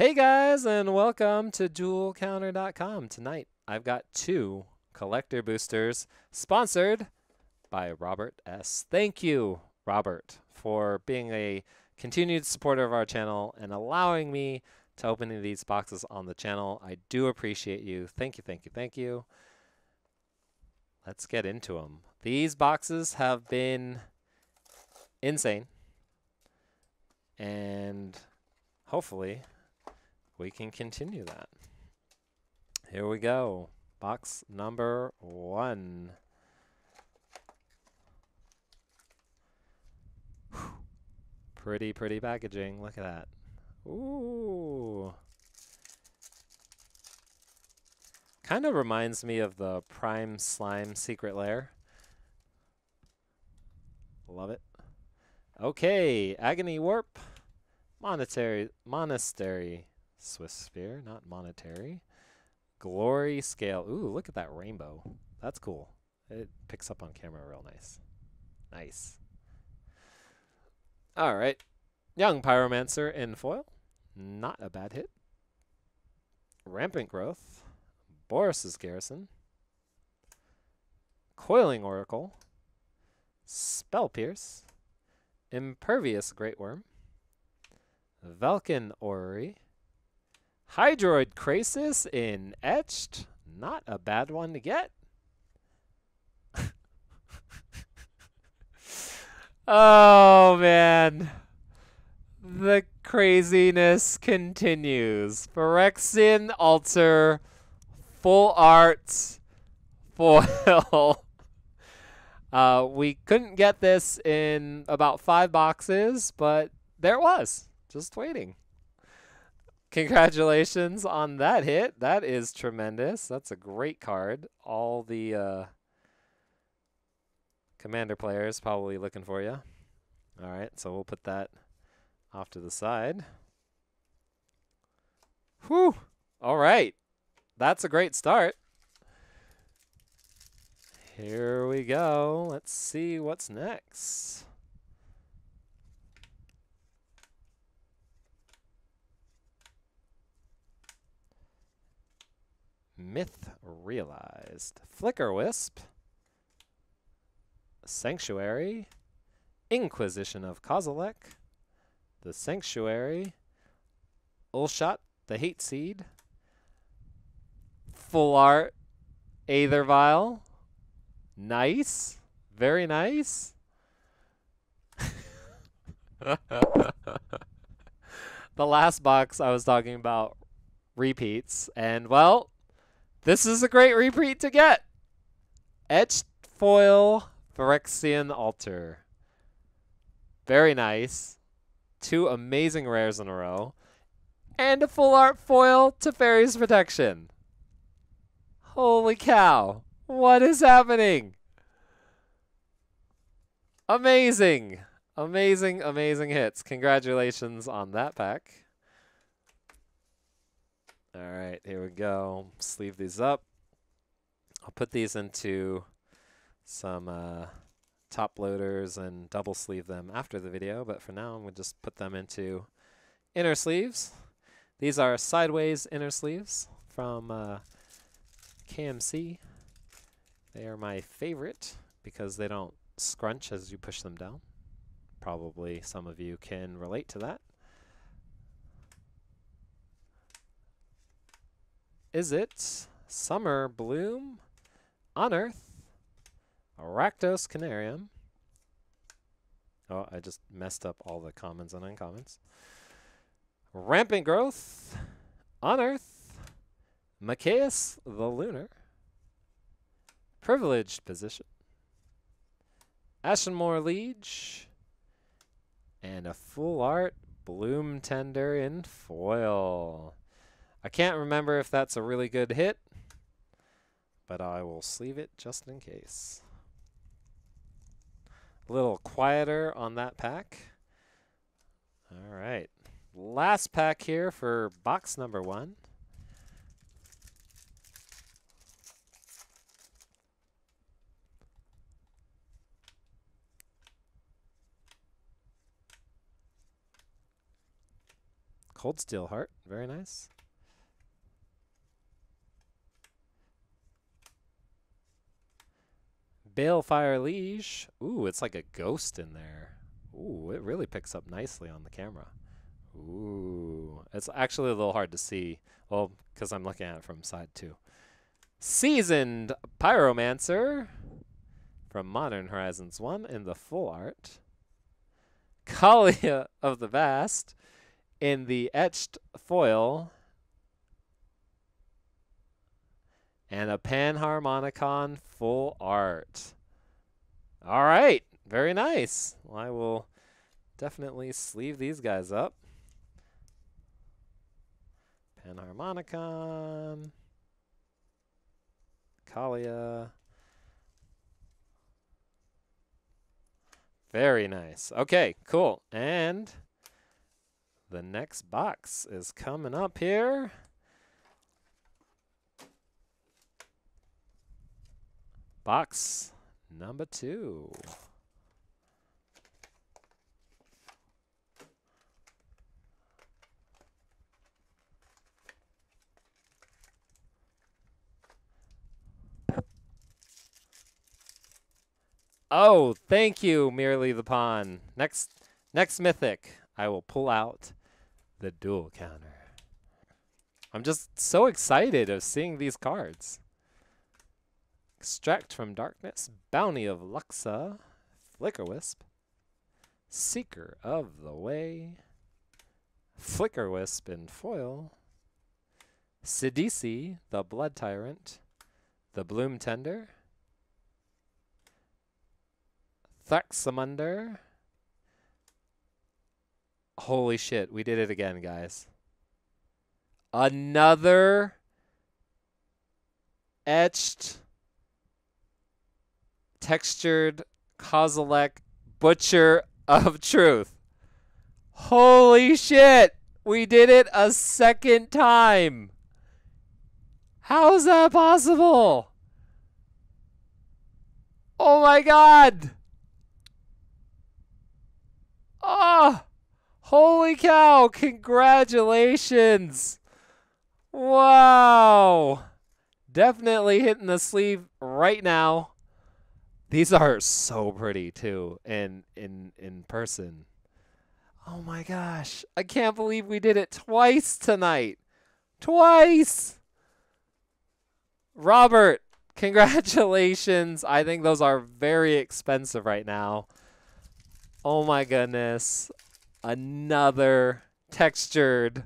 Hey guys, and welcome to DuelCounter.com. Tonight, I've got two collector boosters sponsored by Robert S. Thank you, Robert, for being a continued supporter of our channel and allowing me to open these boxes on the channel. I do appreciate you. Thank you, thank you, thank you. Let's get into them. These boxes have been insane. And hopefully we can continue that. Here we go. Box number one. Pretty, pretty packaging. Look at that. Ooh. Kind of reminds me of the Prime Slime Secret Lair. Love it. Okay, Agony Warp, Monetary, Monastery, Swiftspear, not monetary. Glory Scale. Ooh, look at that rainbow. That's cool. It picks up on camera real nice. Nice. All right. Young Pyromancer in foil. Not a bad hit. Rampant Growth. Boros's Garrison. Coiling Oracle. Spell Pierce. Impervious Great Worm. Vedalken Orrery. Hydroid Krasis in Etched. Not a bad one to get. oh, man. The craziness continues. Phyrexian Altar. Full art. Foil. Uh, we couldn't get this in about five boxes, but there it was. Just waiting. Congratulations on that hit. That is tremendous. That's a great card. All the uh, commander players probably looking for you. All right, so we'll put that off to the side. Whew. All right. That's a great start. Here we go. Let's see what's next. Myth realized. Flicker Wisp. Sanctuary. Inquisition of Kozilek. The Sanctuary. Ulasht, the Hate Seed. Full Art. Aether Vial. Nice. Very nice. the last box I was talking about repeats, and well, this is a great repeat to get. Etched foil Phyrexian altar. Very nice. Two amazing rares in a row. And a full art foil Teferi's Protection. Holy cow. What is happening? Amazing. Amazing, amazing hits. Congratulations on that pack. All right, here we go. Sleeve these up. I'll put these into some uh, top loaders and double sleeve them after the video, but for now I'm going to just put them into inner sleeves. These are sideways inner sleeves from uh, KMC. They are my favorite because they don't scrunch as you push them down. Probably some of you can relate to that. Is it Summer Bloom, Unearth, Rakdos Carnarium. Oh, I just messed up all the commons and uncommons. Rampant Growth, Unearth, Mikaeus the Lunarch, Privileged Position, Ashenmoor Liege, and a full art Bloom Tender in foil. I can't remember if that's a really good hit, but I will sleeve it just in case. A little quieter on that pack. All right. Last pack here for box number one. Cold Steel Heart, very nice. Balefire Liege. Ooh, it's like a ghost in there. Ooh, it really picks up nicely on the camera. Ooh, it's actually a little hard to see. Well, because I'm looking at it from side two. Seasoned Pyromancer from Modern Horizons 1 in the full art. Kaalia of the Vast in the etched foil. And a Panharmonicon full art. All right, very nice. Well, I will definitely sleeve these guys up. Panharmonicon. Kaalia. Very nice. Okay, cool. And the next box is coming up here. Box number two. Oh, thank you, Merely the Pawn. Next, next mythic, I will pull out the duel counter. I'm just so excited of seeing these cards. Extract from Darkness, Bounty of Luxa, Flicker Wisp, Seeker of the Way, Flicker Wisp in foil, Sidisi, the Brood Tyrant, the Bloom Tender, Thaxamunder. Holy shit, we did it again, guys. Another etched, textured Kozilek Butcher of Truth. Holy shit, we did it a second time. How is that possible? Oh my god. Oh, holy cow. Congratulations. Wow. Definitely hitting the sleeve right now. These are so pretty too in in in person. Oh my gosh. I can't believe we did it twice tonight. Twice. Robert, congratulations. I think those are very expensive right now. Oh my goodness. Another textured.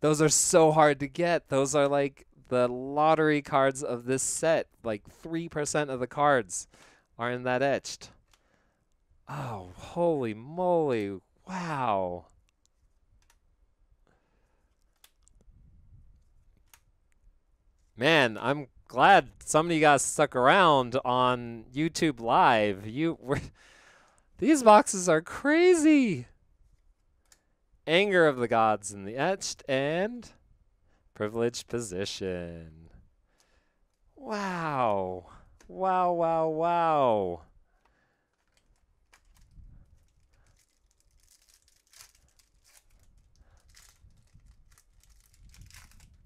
Those are so hard to get. Those are like the lottery cards of this set. Like 3% of the cards are in that etched. Oh, holy moly. Wow. Man, I'm glad some of you guys stuck around on YouTube Live. You were these boxes are crazy. Anger of the Gods in the Etched and Privileged Position. Wow. Wow, wow, wow.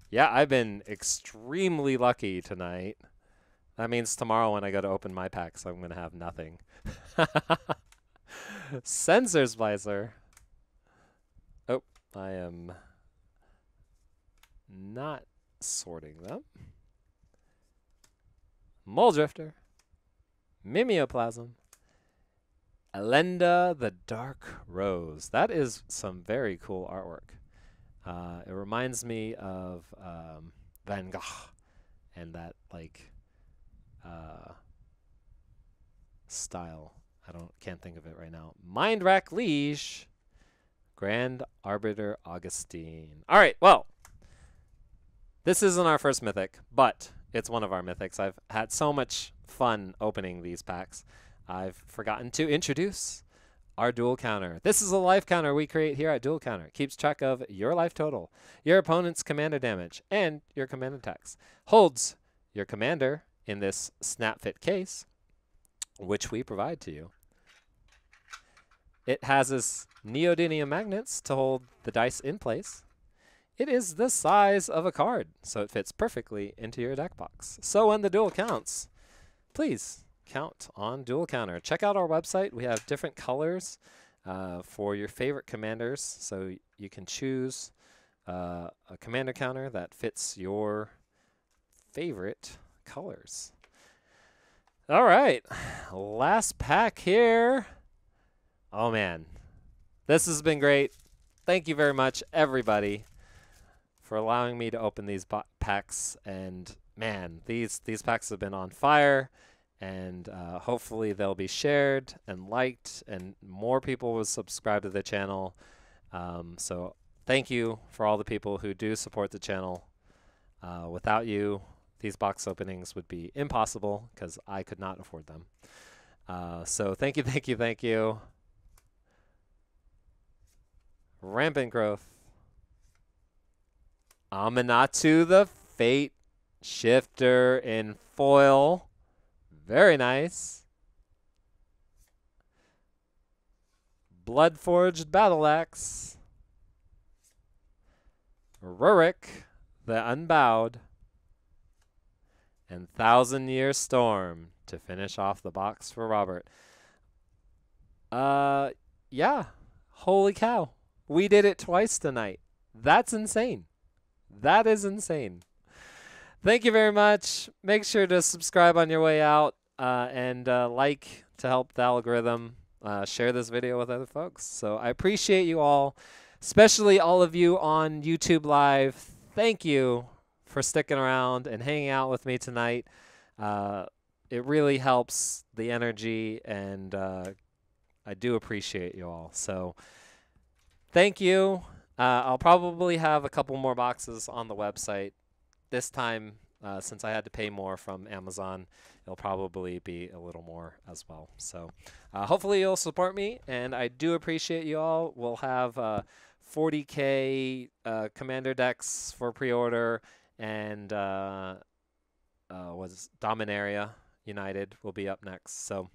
Yeah, I've been extremely lucky tonight. That means tomorrow when I go to open my packs, I'm going to have nothing. Sensors Splicer. Oh, I am not sorting them. Mulldrifter. Mimeoplasm. Elenda the Dark Rose. That is some very cool artwork. Uh, it reminds me of um, Van Gogh and that like uh, style I don't can't think of it right now. Mindwrack Liege, Grand Arbiter Augustine. All right, well, this isn't our first mythic, but it's one of our mythics. I've had so much fun opening these packs. I've forgotten to introduce our duel counter. This is a life counter we create here at Duel Counter. It keeps track of your life total, your opponent's commander damage, and your command attacks. Holds your commander in this snap fit case which we provide to you. It has its neodymium magnets to hold the dice in place. It is the size of a card, so it fits perfectly into your deck box. So when the duel counts, please count on Duel Counter. Check out our website. We have different colors uh, for your favorite commanders, so you can choose uh, a commander counter that fits your favorite colors. All right, last pack here. Oh man, this has been great. Thank you very much, everybody, for allowing me to open these packs. And man, these these packs have been on fire and uh, hopefully they'll be shared and liked and more people will subscribe to the channel. Um, so thank you for all the people who do support the channel. Uh, without you these box openings would be impossible because I could not afford them. Uh, so thank you thank you thank you. Rampant growth Aminatou the Fate Shifter in foil very nice. Bloodforged Battle Axe. Rurik, the Unbowed. And Thousand Year Storm to finish off the box for Robert. Uh, yeah. Holy cow. We did it twice tonight. That's insane. That is insane. Thank you very much. Make sure to subscribe on your way out uh, and uh, like to help the algorithm. Uh, share this video with other folks. So I appreciate you all, especially all of you on YouTube Live. Thank you for sticking around and hanging out with me tonight. Uh, it really helps the energy, and uh, I do appreciate you all. So thank you. Uh, I'll probably have a couple more boxes on the website this time uh, since I had to pay more from Amazon, it'll probably be a little more as well. So uh, hopefully you'll support me, and I do appreciate you all. We'll have uh, 40k uh, commander decks for pre-order, and uh, uh, was Dominaria United will be up next. So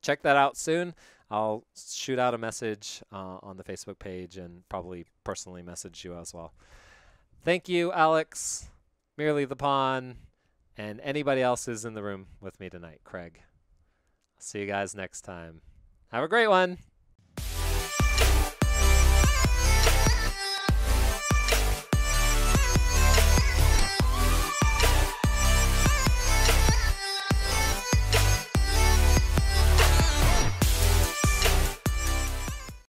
check that out soon. I'll shoot out a message uh, on the Facebook page and probably personally message you as well. Thank you, Alex merely the pawn, and anybody else who's in the room with me tonight, Craig. See you guys next time. Have a great one.